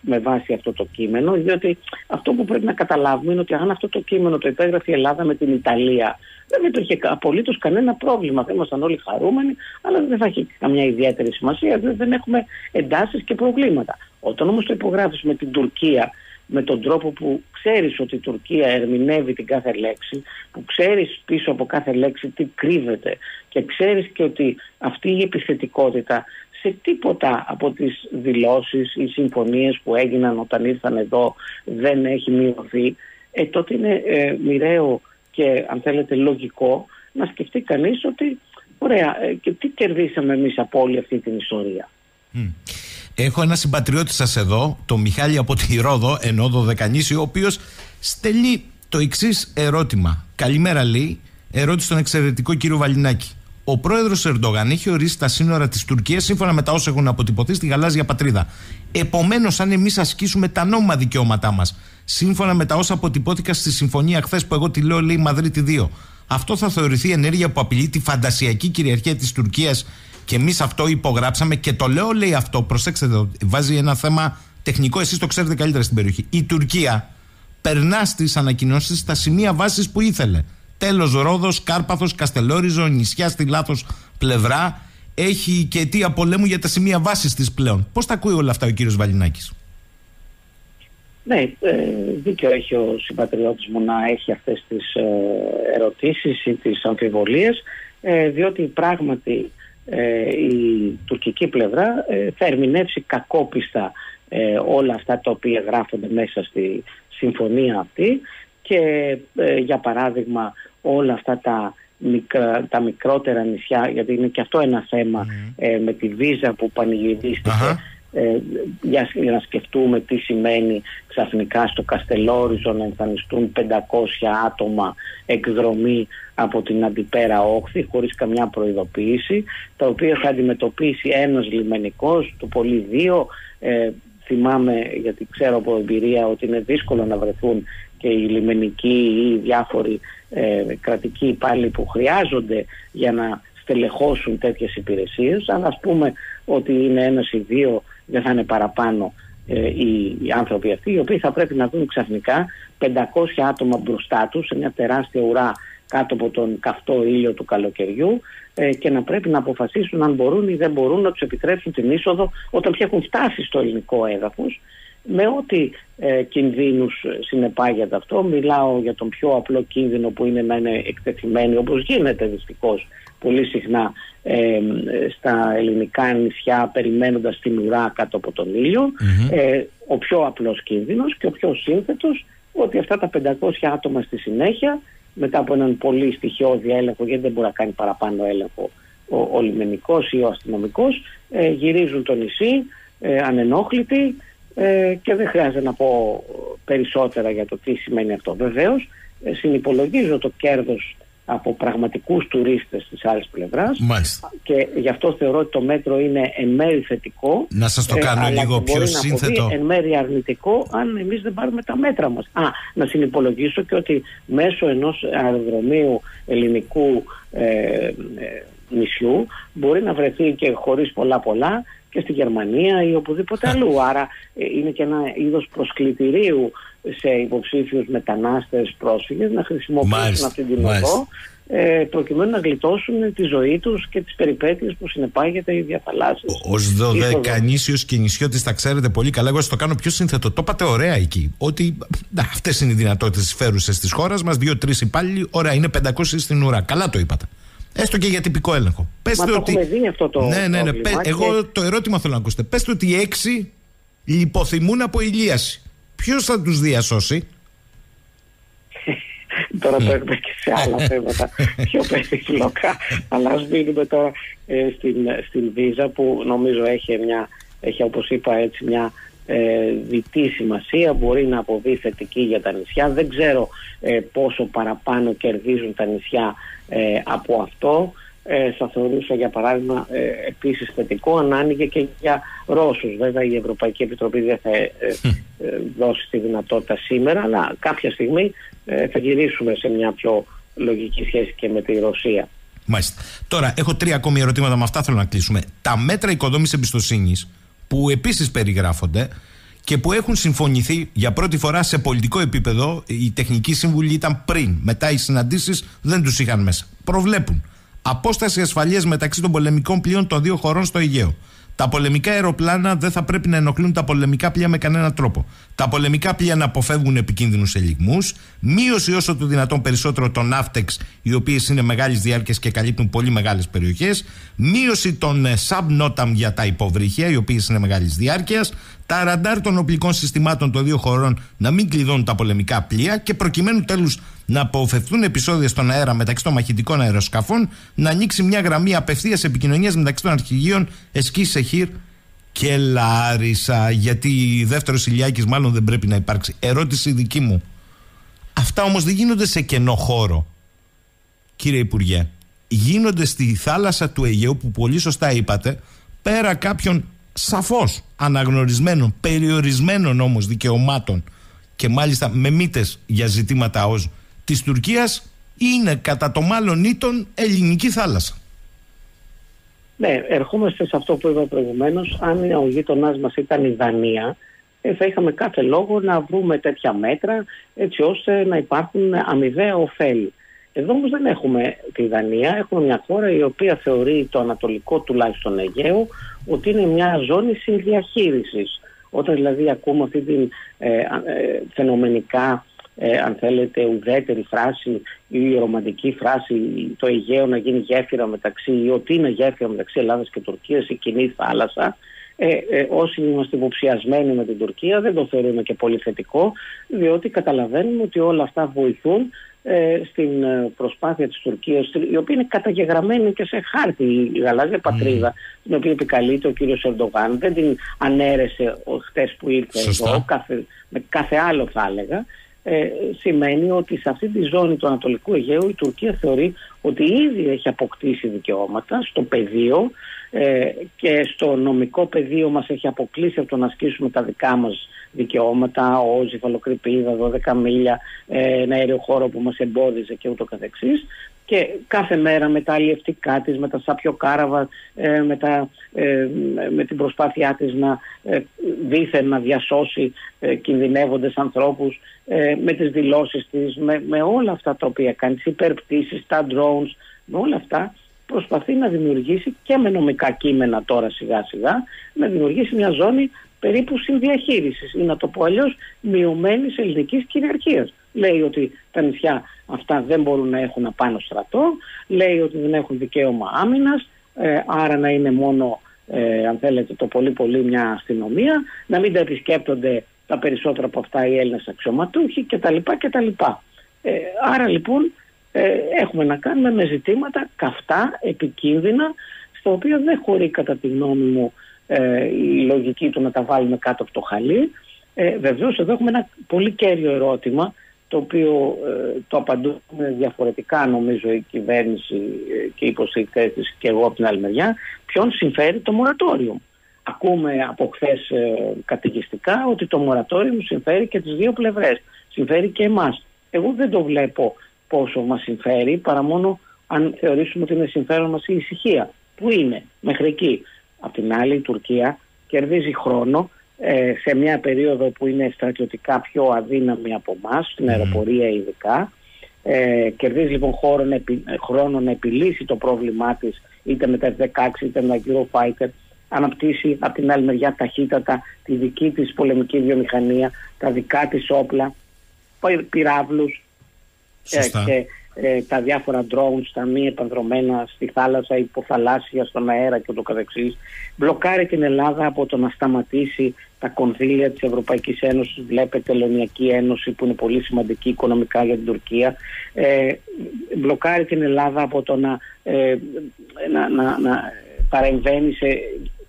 με βάση αυτό το κείμενο, διότι αυτό που πρέπει να καταλάβουμε είναι ότι αν αυτό το κείμενο το υπέγραφε η Ελλάδα με την Ιταλία, δεν υπήρχε απολύτως κανένα πρόβλημα. Θα ήμασταν όλοι χαρούμενοι, αλλά δεν θα έχει καμιά ιδιαίτερη σημασία, διότι δεν έχουμε εντάσεις και προβλήματα. Όταν όμως το υπογράφεις με την Τουρκία, με τον τρόπο που ξέρεις ότι η Τουρκία ερμηνεύει την κάθε λέξη, που ξέρεις πίσω από κάθε λέξη τι κρύβεται και ξέρεις και ότι αυτή η επιθετικότητα σε τίποτα από τις δηλώσεις ή συμφωνίες που έγιναν όταν ήρθαν εδώ δεν έχει μειωθεί, ε, τότε είναι ε, μοιραίο και αν θέλετε λογικό να σκεφτεί κανείς ότι ωραία ε, και τι κερδίσαμε εμείς από όλη αυτή την ιστορία. Έχω ένα συμπατριώτη σας εδώ, το Μιχάλη από τη Ρόδο, ενώ Δωδεκανήσι, ο οποίος στέλνει το εξής ερώτημα. Καλημέρα λέει, ερώτηση στον εξαιρετικό κύριο Βαλινάκη. Ο πρόεδρος Ερντογάν έχει ορίσει τα σύνορα της Τουρκίας σύμφωνα με τα όσα έχουν αποτυπωθεί στη γαλάζια πατρίδα. Επομένως, αν εμείς ασκήσουμε τα νόμιμα δικαιώματά μας, σύμφωνα με τα όσα αποτυπώθηκαν στη συμφωνία χθες που εγώ τη λέω, λέει Μαδρίτη 2, αυτό θα θεωρηθεί ενέργεια που απειλεί τη φαντασιακή κυριαρχία της Τουρκίας και εμείς αυτό υπογράψαμε. Και το λέω, λέει αυτό, προσέξτε εδώ, βάζει ένα θέμα τεχνικό, εσείς το ξέρετε καλύτερα στην περιοχή. Η Τουρκία περνά στις ανακοινώσεις στα σημεία βάσης που ήθελε. Τέλος Ρόδος, Κάρπαθος, Καστελόριζο, νησιά στη λάθος πλευρά. Έχει και αιτία πολέμου για τα σημεία βάσης της πλέον. Πώς τα ακούει όλα αυτά ο κύριος Βαλινάκης; Ναι, ε, δίκιο έχει ο συμπατριώτης μου να έχει αυτές τις ε, ερωτήσεις ή τις αμφιβολίες ε, διότι πράγματι η τουρκική πλευρά θα ερμηνεύσει κακόπιστα όλα αυτά τα οποία γράφονται μέσα στη συμφωνία αυτή και για παράδειγμα όλα αυτά τα, τα μικρότερα νησιά γιατί είναι και αυτό ένα με τη βίζα που πανηγυρίστηκε ε, για, για, να σκεφτούμε τι σημαίνει ξαφνικά στο Καστελόριζο να εμφανιστούν 500 άτομα εκδρομή από την αντιπέρα όχθη χωρίς καμιά προειδοποίηση τα οποία θα αντιμετωπίσει ένας λιμενικός, το πολύ δύο ε, θυμάμαι γιατί ξέρω από εμπειρία ότι είναι δύσκολο να βρεθούν και οι λιμενικοί ή οι διάφοροι ε, κρατικοί υπάλληλοι που χρειάζονται για να στελεχώσουν τέτοιες υπηρεσίες. Αλλά ας πούμε ότι είναι ένας ή δύο δεν θα είναι παραπάνω ε, οι, οι, άνθρωποι αυτοί, οι οποίοι θα πρέπει να δουν ξαφνικά 500 άτομα μπροστά τους σε μια τεράστια ουρά κάτω από τον καυτό ήλιο του καλοκαιριού ε, και να πρέπει να αποφασίσουν αν μπορούν ή δεν μπορούν να τους επιτρέψουν την είσοδο όταν πια έχουν φτάσει στο ελληνικό έδαφος με ό,τι ε, κινδύνους συνεπάγεται αυτό. Μιλάω για τον πιο απλό κίνδυνο που είναι να είναι εκτεθειμένοι όπως γίνεται δυστυχώς πολύ συχνά ε, στα ελληνικά νησιά περιμένοντας την ουρά κάτω από τον ήλιο ε, ο πιο απλός κίνδυνος και ο πιο σύνθετος ότι αυτά τα 500 άτομα στη συνέχεια μετά από έναν πολύ στοιχειώδη έλεγχο γιατί δεν μπορεί να κάνει παραπάνω έλεγχο ο, ο λιμενικός ή ο αστυνομικός ε, γυρίζουν το νησί ε, ανενόχλητοι ε, και δεν χρειάζεται να πω περισσότερα για το τι σημαίνει αυτό. Βεβαίως ε, συνυπολογίζω το κέρδος από πραγματικούς τουρίστες της άλλης πλευράς Μάλιστα. και γι' αυτό θεωρώ ότι το μέτρο είναι εν μέρη θετικό να σας το ε, κάνω λίγο πιο σύνθετο να εν μέρη αρνητικό αν εμείς δεν πάρουμε τα μέτρα μας Α, να συνυπολογίσω και ότι μέσω ενός αεροδρομίου ελληνικού ε, ε, νησιού μπορεί να βρεθεί και χωρίς πολλά πολλά και στη Γερμανία ή οπουδήποτε αλλού. Άρα ε, είναι και ένα είδος προσκλητηρίου σε υποψήφιους μετανάστες πρόσφυγες να χρησιμοποιήσουν αυτή την οδό ε, προκειμένου να γλιτώσουν τη ζωή τους και τις περιπέτειες που συνεπάγεται η διαφαλάσσης. Ως δωδεκανήσιος και νησιώτης τα ξέρετε πολύ καλά, εγώ σας το κάνω πιο σύνθετο. Το είπατε ωραία εκεί, ότι να, αυτές είναι οι δυνατότητες φέρουσες της χώρας μας, δύο-τρεις υπάλληλοι, ωραία, είναι 500 στην ουρά. Καλά το είπατε. Έστω και για τυπικό έλεγχο. Πες Μα το ότι... δει αυτό το Ναι, ναι, ναι. Εγώ το ερώτημα θέλω να ακούσετε. Πες ότι οι έξι υποθυμούν από ηλίαση. Ποιος θα τους διασώσει, Τώρα το έχουμε και σε άλλα θέματα πιο περίπλοκα. Αλλά ας μείνουμε τώρα ε, στην, στην Βίζα που νομίζω έχει, μια, έχει όπως είπα έτσι μια ε, διτή σημασία, μπορεί να αποβεί θετική για τα νησιά. Δεν ξέρω ε, πόσο παραπάνω κερδίζουν τα νησιά ε, από αυτό ε, θα θεωρούσα για παράδειγμα ε, επίσης θετικό αν άνοιγε και για Ρώσους. Βέβαια η Ευρωπαϊκή Επιτροπή δεν θα ε, ε, δώσει τη δυνατότητα σήμερα αλλά κάποια στιγμή ε, θα γυρίσουμε σε μια πιο λογική σχέση και με τη Ρωσία. Μάλιστα. Τώρα έχω τρία ακόμη ερωτήματα με αυτά θέλω να κλείσουμε. Τα μέτρα οικοδόμησης εμπιστοσύνης που επίσης περιγράφονται και που έχουν συμφωνηθεί για πρώτη φορά σε πολιτικό επίπεδο, οι τεχνικοί σύμβουλοι ήταν πριν. Μετά οι συναντήσεις δεν τους είχαν μέσα. Προβλέπουν Απόσταση ασφαλείας μεταξύ των πολεμικών πλοίων των δύο χωρών στο Αιγαίο. Τα πολεμικά αεροπλάνα δεν θα πρέπει να ενοχλούν τα πολεμικά πλοία με κανέναν τρόπο. Τα πολεμικά πλοία να αποφεύγουν επικίνδυνους ελιγμούς. Μείωση όσο το δυνατόν περισσότερο των ναύτεξ, οι οποίες είναι μεγάλης διάρκειας και καλύπτουν πολύ μεγάλες περιοχές. Μείωση των ε, subnotam για τα υποβρύχια, οι οποίες είναι μεγάλης διάρκειας τα ραντάρ των οπλικών συστημάτων των δύο χωρών να μην κλειδώνουν τα πολεμικά πλοία και προκειμένου τέλους να αποφευθούν επεισόδια στον αέρα μεταξύ των μαχητικών αεροσκαφών, να ανοίξει μια γραμμή απευθείας επικοινωνίας μεταξύ των αρχηγείων Εσκή Σεχίρ και Λάρισα. Γιατί δεύτερος ηλιάκης μάλλον δεν πρέπει να υπάρξει. Ερώτηση δική μου. Αυτά όμως δεν γίνονται σε κενό χώρο, κύριε Υπουργέ. γίνονται στη θάλασσα του Αιγαίου που πολύ σωστά είπατε πέρα κάποιων σαφώς αναγνωρισμένων, περιορισμένων όμως δικαιωμάτων και μάλιστα με μύτες για ζητήματα ως της Τουρκίας είναι κατά το μάλλον ήτον ελληνική θάλασσα. Ναι, ερχόμαστε σε αυτό που είπα προηγουμένως. Αν ο γείτονάς μας ήταν η Δανία, ε, θα είχαμε κάθε λόγο να βρούμε τέτοια μέτρα έτσι ώστε να υπάρχουν αμοιβαία ωφέλη. Εδώ όμως δεν έχουμε τη Δανία, έχουμε μια χώρα η οποία θεωρεί το ανατολικό τουλάχιστον Αιγαίο ότι είναι μια ζώνη συνδιαχείρισης. Όταν δηλαδή ακούμε αυτή την ε, ε, φαινομενικά ε, αν θέλετε, ουδέτερη φράση ή ρομαντική φράση το Αιγαίο να γίνει γέφυρα μεταξύ ή ότι είναι γέφυρα μεταξύ Ελλάδας και Τουρκίας η κοινή θάλασσα. Ε, ε, όσοι είμαστε υποψιασμένοι με την Τουρκία δεν το θεωρούμε και πολύ θετικό διότι καταλαβαίνουμε ότι όλα αυτά βοηθούν ε, στην ε, προσπάθεια της Τουρκίας η οποία είναι καταγεγραμμένη και σε χάρτη η γαλάζια πατρίδα mm. την οποία επικαλείται ο κύριος Ερντογάν. Δεν την ανέρεσε χτες που ήρθε εδώ κάθε, με κάθε άλλο θα έλεγα ε, σημαίνει ότι σε αυτή τη ζώνη του Ανατολικού Αιγαίου η Τουρκία θεωρεί ότι ήδη έχει αποκτήσει δικαιώματα στο πεδίο ε, και στο νομικό πεδίο μας έχει αποκλείσει από το να ασκήσουμε τα δικά μας δικαιώματα, ο Ζυφαλοκρηπίδα, 12 μίλια, ε, ένα αέριο χώρο που μας εμπόδιζε και ούτω καθεξής και κάθε μέρα με τα αλλιευτικά της, με τα σαπιοκάραβα, ε, με, τα, ε, με την προσπάθειά της να ε, δήθεν να διασώσει ε, κινδυνεύοντες ανθρώπους, ε, με τις δηλώσεις της, με, με όλα αυτά τα οποία κάνει, τις υπερπτήσεις, τα drones, με όλα αυτά προσπαθεί να δημιουργήσει και με νομικά κείμενα τώρα σιγά σιγά, να δημιουργήσει μια ζώνη περίπου συνδιαχείρισης ή να το πω αλλιώς μειωμένης ελληνικής κυριαρχίας. Λέει ότι τα νησιά αυτά δεν μπορούν να έχουν απάνω στρατό, λέει ότι δεν έχουν δικαίωμα άμυνας, ε, άρα να είναι μόνο, ε, αν θέλετε, το πολύ πολύ μια αστυνομία, να μην τα επισκέπτονται τα περισσότερα από αυτά οι Έλληνες αξιωματούχοι κτλ. κτλ. Ε, άρα λοιπόν ε, έχουμε να κάνουμε με ζητήματα καυτά, επικίνδυνα, στο οποίο δεν χωρεί κατά τη γνώμη μου ε, η λογική του να τα βάλουμε κάτω από το χαλί. Ε, βεβαίως εδώ έχουμε ένα πολύ κέριο ερώτημα το οποίο ε, το απαντούμε διαφορετικά νομίζω η κυβέρνηση ε, και οι υποστηρικτές της και εγώ από την άλλη μεριά ποιον συμφέρει το μορατόριο. Ακούμε από χθες ε, ότι το μορατόριο συμφέρει και τις δύο πλευρές. Συμφέρει και εμάς. Εγώ δεν το βλέπω πόσο μας συμφέρει παρά μόνο αν θεωρήσουμε ότι είναι συμφέρον μας η ησυχία. Πού είναι; Μέχρι εκεί. Απ' την άλλη η Τουρκία κερδίζει χρόνο ε, σε μια περίοδο που είναι στρατιωτικά πιο αδύναμη από εμάς, στην αεροπορία ειδικά. Ε, κερδίζει λοιπόν χρόνο, να επιλύσει το πρόβλημά της είτε με τα F-16 είτε με τα Eurofighter αναπτύσσει από την άλλη μεριά ταχύτατα τη δική της πολεμική βιομηχανία, τα δικά της όπλα, πυράβλους ε, και ε, τα διάφορα drones, τα μη επανδρομένα στη θάλασσα, υποθαλάσσια, στον αέρα και το καθεξής. Μπλοκάρει την Ελλάδα από το να σταματήσει τα κονδύλια της Ευρωπαϊκής Ένωσης, βλέπετε Ελληνιακή Ένωση που είναι πολύ σημαντική οικονομικά για την Τουρκία. Ε, μπλοκάρει την Ελλάδα από το να, ε, να, να, να παρεμβαίνει σε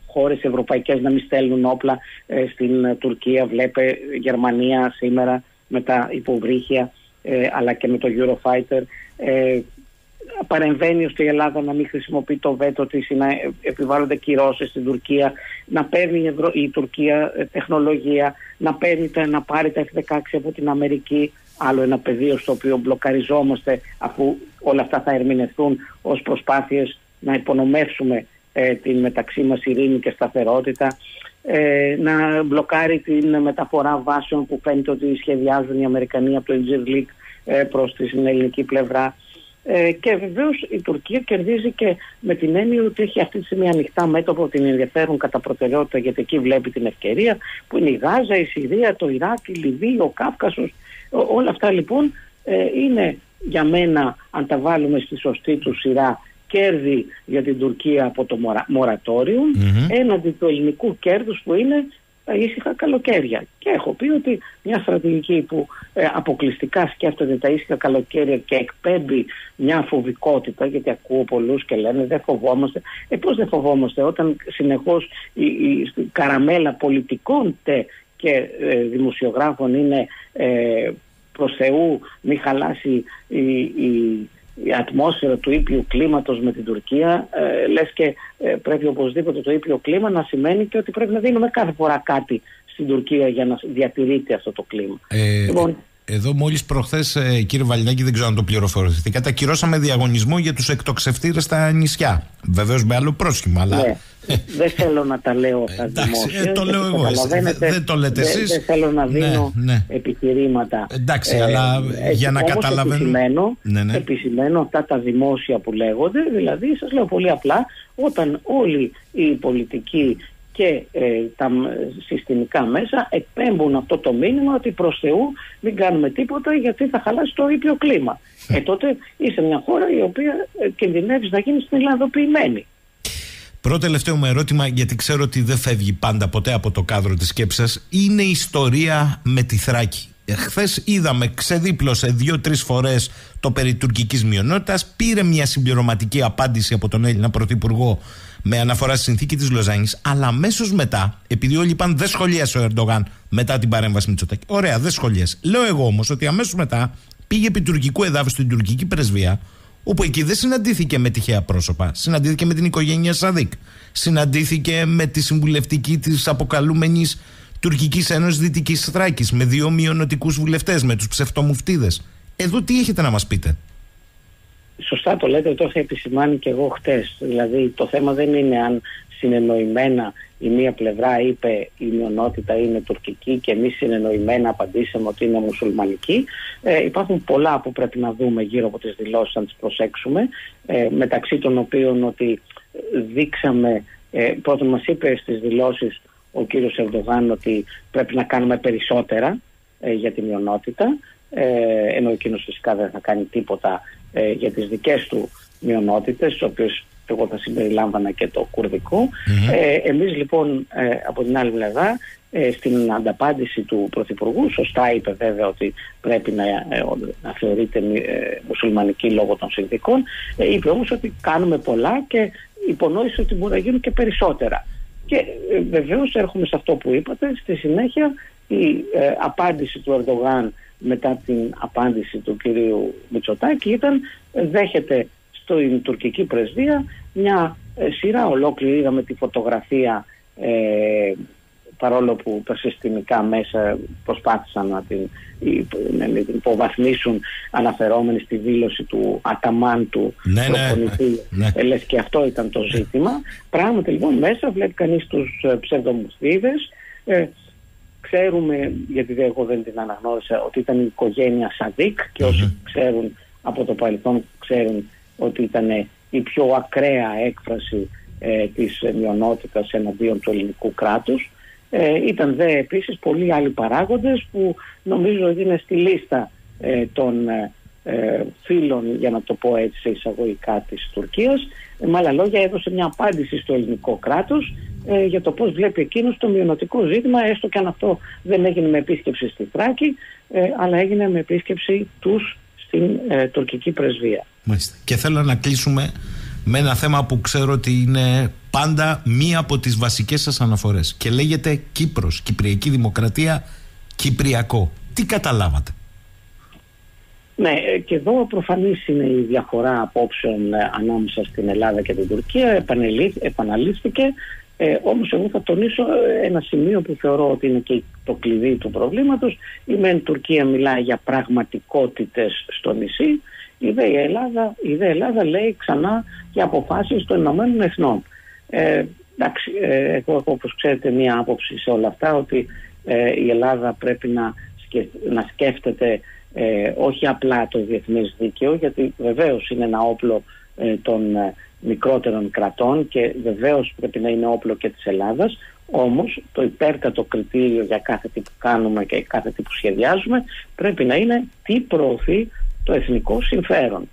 χώρες ευρωπαϊκές να μην στέλνουν όπλα ε, στην Τουρκία. Βλέπε Γερμανία σήμερα με τα υποβρύχια ε, αλλά και με το Eurofighter ε, παρεμβαίνει ώστε η Ελλάδα να μην χρησιμοποιεί το βέτο της ή να επιβάλλονται κυρώσεις στην Τουρκία, να παίρνει η, Τουρκία ε, τεχνολογία, να, παίρνει, να πάρει τα F-16 από την Αμερική, άλλο ένα πεδίο στο οποίο μπλοκαριζόμαστε αφού όλα αυτά θα ερμηνευθούν ως προσπάθειες να υπονομεύσουμε ε, την μεταξύ μας ειρήνη και σταθερότητα ε, να μπλοκάρει την μεταφορά βάσεων που φαίνεται ότι σχεδιάζουν οι Αμερικανοί από το Egypt League ε, προς την ελληνική πλευρά. Ε, και βεβαίως η Τουρκία κερδίζει και με την έννοια ότι έχει αυτή τη στιγμή ανοιχτά μέτωπο την ενδιαφέρον κατά προτεραιότητα γιατί εκεί βλέπει την ευκαιρία που είναι η Γάζα, η Συρία, το Ιράκ, η Λιβύη, ο Κάφκασος. όλα αυτά λοιπόν ε, είναι για μένα αν τα βάλουμε στη σωστή του σειρά κέρδη για την Τουρκία από το μορατόριο έναντι του ελληνικού κέρδους που είναι τα ήσυχα καλοκαίρια. Και έχω πει ότι μια στρατηγική που ε, αποκλειστικά σκέφτεται τα ήσυχα καλοκαίρια και εκπέμπει μια φοβικότητα, γιατί ακούω πολλούς και λένε δεν φοβόμαστε. Ε, πώς δεν φοβόμαστε όταν συνεχώς η, η, καραμέλα πολιτικών και ε, δημοσιογράφων είναι ε, προς Θεού μη χαλάσει η, η η ατμόσφαιρα του ήπιου κλίματος με την Τουρκία ε, λες και ε, πρέπει οπωσδήποτε το ήπιο κλίμα να σημαίνει και ότι πρέπει να δίνουμε κάθε φορά κάτι στην Τουρκία για να διατηρείται αυτό το κλίμα. Ε, λοιπόν, εδώ μόλις προχθές, ε, κύριε Βαλινάκη, δεν ξέρω αν το πληροφορηθήκατε, ακυρώσαμε διαγωνισμό για τους εκτοξευτήρες στα νησιά. Βεβαίως με άλλο πρόσχημα, αλλά. Ναι. δεν θέλω να τα λέω αυτά δημόσια. Ε, το λέω εγώ. Δεν, το λέτε εσείς. Δεν θέλω να ναι, δίνω ναι, επιχειρήματα. Εντάξει, ε, αλλά για να καταλαβαίνω. Επισημένω, ναι, ναι. επισημένω αυτά τα δημόσια που λέγονται. Δηλαδή, σας λέω πολύ απλά, όταν όλοι οι πολιτικοί και ε, τα συστημικά μέσα εκπέμπουν αυτό το μήνυμα ότι προς Θεού μην κάνουμε τίποτα γιατί θα χαλάσει το ήπιο κλίμα. Ε, τότε είσαι μια χώρα η οποία ε, κινδυνεύεις να γίνεις στην Ελλαδοποιημένη. Πρώτο τελευταίο μου ερώτημα, γιατί ξέρω ότι δεν φεύγει πάντα ποτέ από το κάδρο της σκέψης σας, είναι η ιστορία με τη Θράκη. Ε, Χθες είδαμε, ξεδίπλωσε δύο-τρεις φορές το περί τουρκικής μειονότητας. Πήρε μια συμπληρωματική απάντηση από τον Έλληνα Πρωθυπουργό με αναφορά στη συνθήκη της Λοζάνης. Αλλά αμέσως μετά, επειδή όλοι είπαν δεν σχολίασε ο Ερντογάν μετά την παρέμβαση Μητσοτάκη. Ωραία, δεν σχολίασε. Λέω εγώ όμως ότι αμέσως μετά πήγε επί τουρκικού εδάφους στην τουρκική πρεσβεία, όπου εκεί δεν συναντήθηκε με τυχαία πρόσωπα. Συναντήθηκε με την οικογένεια Σαδίκ. Συναντήθηκε με τη συμβουλευτική της αποκαλούμενης Τουρκικής Ένωσης Δυτικής Θράκης, με δύο μειονοτικούς βουλευτές, με τους ψευτομουφτίδες. Εδώ τι έχετε να μας πείτε; Σωστά το λέτε, το είχα επισημάνει και εγώ χτες. Δηλαδή το θέμα δεν είναι αν συνεννοημένα η μία πλευρά είπε η μειονότητα είναι τουρκική και εμείς συνεννοημένα απαντήσαμε ότι είναι μουσουλμανική. Ε, υπάρχουν πολλά που πρέπει να δούμε γύρω από τις δηλώσεις αν τις προσέξουμε ε, μεταξύ των οποίων ότι δείξαμε ε, πρώτον μας είπε στις δηλώσεις ο κύριος Ερντογάν ότι πρέπει να κάνουμε περισσότερα ε, για τη μειονότητα ε, ενώ εκείνος φυσικά δεν θα κάνει τίποτα ε, για τις δικές του μειονότητες, τις οποίες εγώ θα συμπεριλάμβανα και το κουρδικο Ε, εμείς λοιπόν ε, από την άλλη πλευρά ε, στην ανταπάντηση του Πρωθυπουργού, σωστά είπε βέβαια ότι πρέπει να, ε, να θεωρείται μουσουλμανική λόγω των συνδικών, είπε όμως ότι κάνουμε πολλά και υπονόησε ότι μπορεί να γίνουν και περισσότερα. Και ε, βεβαίως έρχομαι σε αυτό που είπατε, στη συνέχεια η απάντηση του Ερντογάν μετά την απάντηση του κυρίου Μητσοτάκη ήταν δέχεται στην τουρκική πρεσβεία μια ε, σειρά ολόκληρη. Είδαμε τη φωτογραφία ε, παρόλο που τα συστημικά μέσα προσπάθησαν να την, υποβαθμίσουν αναφερόμενοι στη δήλωση του Αταμάν του ναι, προπονητή ναι, ναι. Ε, και αυτό ήταν το ζήτημα πράγματι λοιπόν μέσα βλέπει κανείς τους ε, ψευδομουστίδες ε, Ξέρουμε, γιατί εγώ δεν την αναγνώρισα, ότι ήταν η οικογένεια Σαδίκ και όσοι ξέρουν από το παρελθόν ξέρουν ότι ήταν η πιο ακραία έκφραση ε, της μειονότητας εναντίον του ελληνικού κράτους. Ε, ήταν δε επίσης πολλοί άλλοι παράγοντες που νομίζω ότι είναι στη λίστα ε, των ε, ε, φίλων, για να το πω έτσι σε εισαγωγικά της Τουρκίας. με άλλα λόγια έδωσε μια απάντηση στο ελληνικό κράτος ε, για το πώς βλέπει εκείνος το μειονοτικό ζήτημα, έστω και αν αυτό δεν έγινε με επίσκεψη στη Θράκη, ε, αλλά έγινε με επίσκεψη τους στην ε, τουρκική πρεσβεία. Μάλιστα. Και θέλω να κλείσουμε με ένα θέμα που ξέρω ότι είναι πάντα μία από τις βασικές σας αναφορές και λέγεται Κύπρος, Κυπριακή Δημοκρατία, Κυπριακό. Τι καταλάβατε; Ναι, και εδώ προφανής είναι η διαφορά απόψεων ανάμεσα στην Ελλάδα και την Τουρκία. Επαναλήφθηκε ε, όμως εγώ θα τονίσω ε, ένα σημείο που θεωρώ ότι είναι και το κλειδί του προβλήματος. Η ΜΕΝ Τουρκία μιλάει για πραγματικότητες στο νησί. Η ΔΕ Ελλάδα, η ΔΕ Ελλάδα λέει ξανά για αποφάσεις των Ηνωμένων Εθνών. Ε, εντάξει, ε, εγώ έχω όπως ξέρετε μία άποψη σε όλα αυτά ότι ε, η Ελλάδα πρέπει να, να σκέφτεται ε, όχι απλά το διεθνές δίκαιο γιατί βεβαίως είναι ένα όπλο των μικρότερων κρατών και βεβαίως πρέπει να είναι όπλο και της Ελλάδας όμως το υπέρτατο κριτήριο για κάθε τι που κάνουμε και κάθε τι που σχεδιάζουμε πρέπει να είναι τι προωθεί το εθνικό συμφέρον.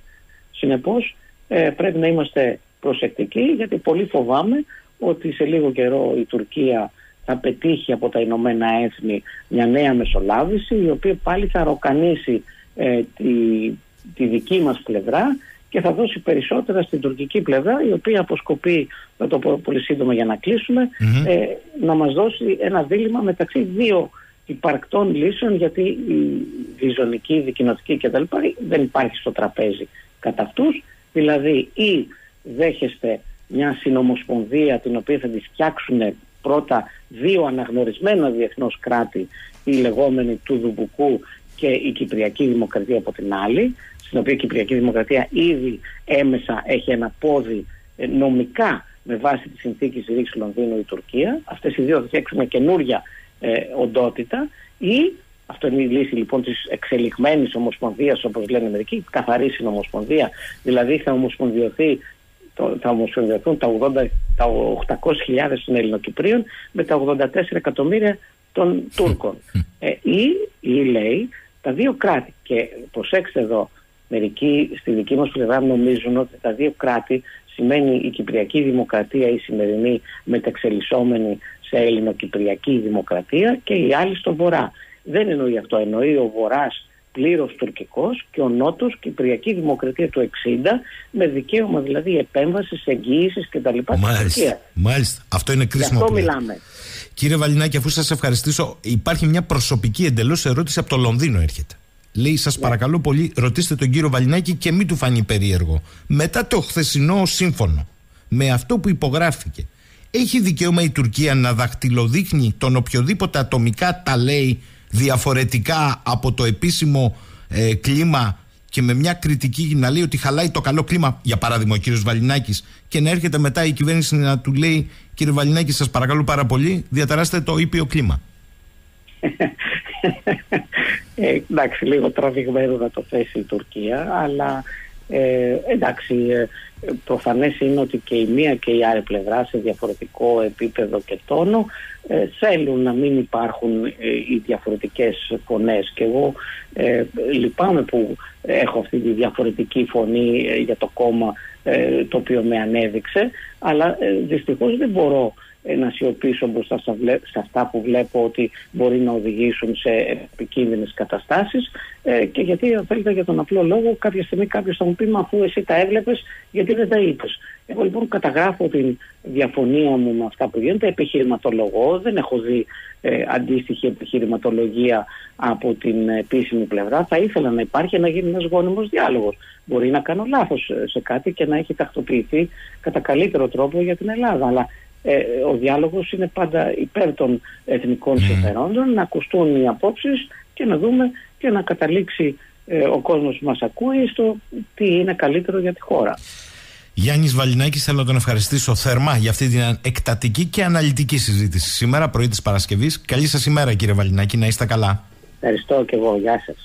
Συνεπώς ε, πρέπει να είμαστε προσεκτικοί γιατί πολύ φοβάμαι ότι σε λίγο καιρό η Τουρκία θα πετύχει από τα Ηνωμένα Έθνη μια νέα μεσολάβηση η οποία πάλι θα ροκανίσει ε, τη, τη δική μας πλευρά και θα δώσει περισσότερα στην τουρκική πλευρά η οποία αποσκοπεί, θα το πω πολύ σύντομα για να κλεισουμε ε, να μας δώσει ένα δίλημα μεταξύ δύο υπαρκτών λύσεων γιατί η διζωνική, η δικοινοτική κτλ. δεν υπάρχει στο τραπέζι κατά αυτούς, δηλαδή ή δέχεστε μια συνομοσπονδία την οποία θα τη φτιάξουν πρώτα δύο αναγνωρισμένα διεθνώς κράτη, η λεγόμενη του Δουμπουκού και η Κυπριακή Δημοκρατία από την άλλη, στην οποία η Κυπριακή Δημοκρατία ήδη έμεσα έχει ένα πόδι ε, νομικά με βάση τη συνθήκη Ρίξη Λονδίνου η Τουρκία. Αυτές οι δύο θα φτιάξουν καινούρια ε, οντότητα ή αυτό είναι η λύση λοιπόν της εξελιγμένης ομοσπονδίας όπως λένε μερικοί, καθαρής συνομοσπονδία, δηλαδή θα ομοσπονδιωθεί θα ομοσπονδιωθούν τα, 80, τα 800.000 των Ελληνοκυπρίων με τα 84 εκατομμύρια των Τούρκων. Ε, ή, ή λέει τα δύο κράτη και προσέξτε εδώ μερικοί στη δική μας πλευρά νομίζουν ότι τα δύο κράτη σημαίνει η Κυπριακή Δημοκρατία η σημερινή μεταξελισσόμενη σε Ελληνοκυπριακή Δημοκρατία και οι άλλοι στο Βορρά. Δεν εννοεί αυτό. Εννοεί ο Βορράς πλήρως τουρκικός και ο Νότος Κυπριακή Δημοκρατία του 60 με δικαίωμα δηλαδή επέμβασης, εγγύησης κτλ. Μάλιστα, μάλιστα. Αυτό είναι κρίσιμο. αυτό μιλάμε. Κύριε Βαλινάκη, αφού σας ευχαριστήσω, υπάρχει μια προσωπική εντελώς ερώτηση από το Λονδίνο έρχεται. Λέει, σας ναι. παρακαλώ πολύ, ρωτήστε τον κύριο Βαλινάκη και μην του φανεί περίεργο. Μετά το χθεσινό σύμφωνο, με αυτό που υπογράφηκε, έχει δικαίωμα η Τουρκία να δαχτυλοδείχνει τον οποιοδήποτε ατομικά τα λέει διαφορετικά από το επίσημο ε, κλίμα και με μια κριτική να λέει ότι χαλάει το καλό κλίμα, για παράδειγμα ο κύριος Βαλινάκης και να έρχεται μετά η κυβέρνηση να του λέει κύριε Βαλινάκη σας παρακαλώ πάρα πολύ διαταράστε το ήπιο κλίμα. ε, εντάξει λίγο τραβηγμένο να το θέσει η Τουρκία αλλά ε, εντάξει, ε, προφανές είναι ότι και η μία και η άλλη πλευρά σε διαφορετικό επίπεδο και τόνο ε, θέλουν να μην υπάρχουν ε, οι διαφορετικές φωνές. Και εγώ ε, λυπάμαι που έχω αυτή τη διαφορετική φωνή ε, για το κόμμα το οποίο με ανέδειξε αλλά δυστυχώς δεν μπορώ να σιωπήσω μπροστά σε αυτά που βλέπω ότι μπορεί να οδηγήσουν σε επικίνδυνες καταστάσεις ε, και γιατί θέλετε για τον απλό λόγο κάποια στιγμή κάποιος θα μου πει μα αφού εσύ τα έβλεπες γιατί δεν τα είπες. Εγώ λοιπόν καταγράφω την διαφωνία μου με αυτά που γίνεται, επιχειρηματολογώ, δεν έχω δει ε, αντίστοιχη επιχειρηματολογία από την επίσημη πλευρά. Θα ήθελα να υπάρχει να γίνει ένας γόνιμος διάλογος. Μπορεί να κάνω λάθος σε κάτι και να έχει τακτοποιηθεί κατά καλύτερο τρόπο για την Ελλάδα. Αλλά ε, ο διάλογος είναι πάντα υπέρ των εθνικών συμφερόντων, να ακουστούν οι απόψεις και να δούμε και να καταλήξει ε, ο κόσμος που μας ακούει στο τι είναι καλύτερο για τη χώρα. Γιάννης Βαλινάκης, θέλω να τον ευχαριστήσω θερμά για αυτή την εκτατική και αναλυτική συζήτηση σήμερα πρωί της Παρασκευής. Καλή σας ημέρα κύριε Βαλινάκη, να είστε καλά. Ευχαριστώ και εγώ, γεια σας.